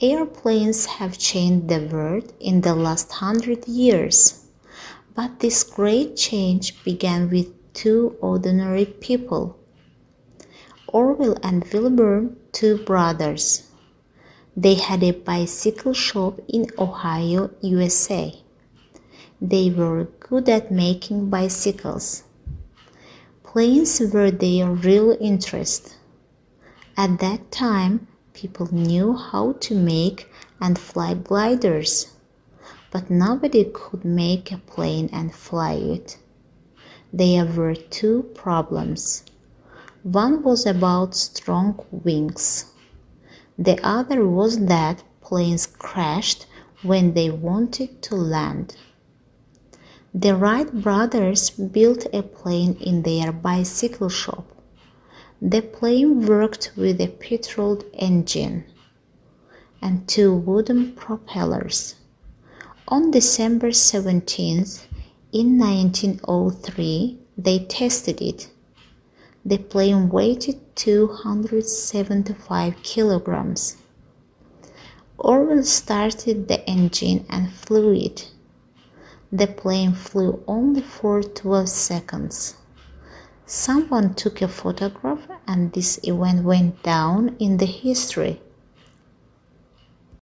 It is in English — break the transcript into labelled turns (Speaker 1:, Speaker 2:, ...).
Speaker 1: Airplanes have changed the world in the last hundred years. But this great change began with two ordinary people Orville and Wilbur, two brothers. They had a bicycle shop in Ohio, USA. They were good at making bicycles. Planes were their real interest. At that time, people knew how to make and fly gliders, but nobody could make a plane and fly it. There were two problems. One was about strong wings. The other was that planes crashed when they wanted to land. The Wright brothers built a plane in their bicycle shop. The plane worked with a petrol engine and two wooden propellers. On December 17th, in 1903, they tested it. The plane weighed 275 kilograms. Orville started the engine and flew it. The plane flew only for 12 seconds. Someone took a photograph and this event went down in the history.